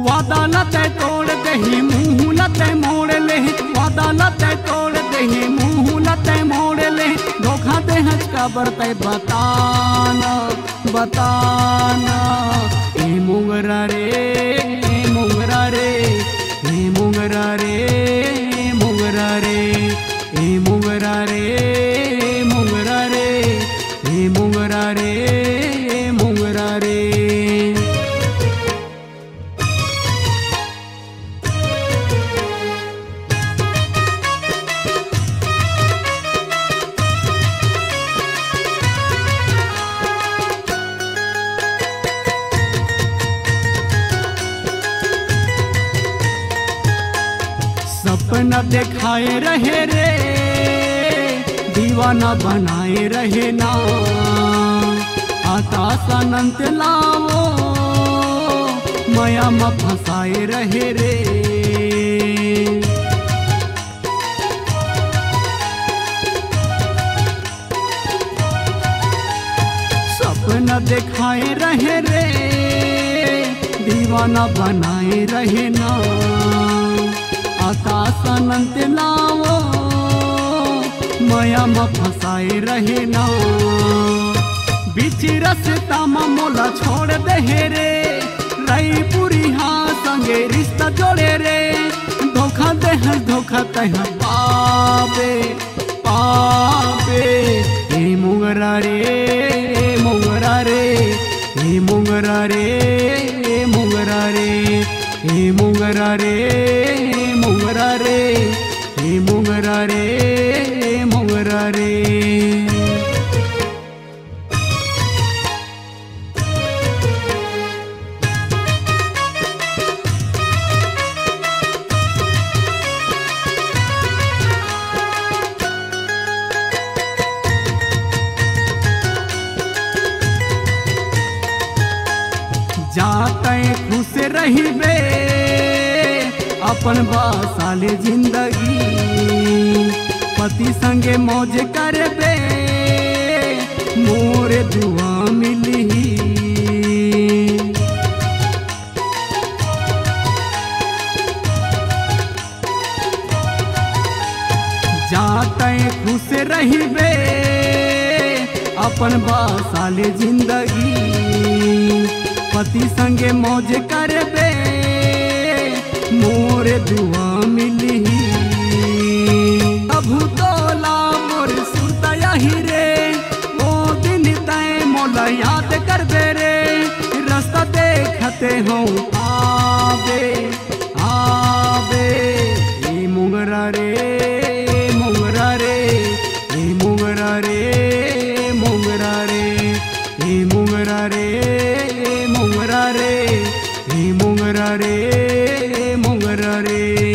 लते तोड़ दही, मुँह लते मोड़ ले। वादा लते तोड़ दही, मुँह लते मोड़ ले। धोखा दे हज का बरते बताना बताना। ए मुंगरा रे। सपना दिखाए रहे रे। दीवाना बनाए रहे ना। आकाश अनंत लाओ। माया में फंसाए रहे रे। सपना दिखाए रहे रे। दीवाना बनाए रहे ना। आकाश अनंत लाओ माया में फंसाए रहे ना बीच रस्ता में मोला छोड़ दे रे रई पूरी हाँ संगे रिश्ता जोड़े रे। धोखा दे धोखा तह पावे पावे ए मुंगरा रे मुंगरा रे ए मुंगरा रे मुंगरा रे। ए मुंगरा रे ए मुंगरा रे ए मुंगरा रे ए मुंगरा रे. जाते खुश रहिबे अपन बासाले ज़िंदगी। पति संगे मौज करबे, मोरे दुआ मिली। जाते खुश रहिबे अपन बासाले ज़िंदगी। पति संगे मौज करबे, मोर दुआ मिली। अभू तोला मोर सुरता ही रे, ओ दिन तय मोला याद करबे रे। रास्ता देखते हूँ y mongraré, mongraré.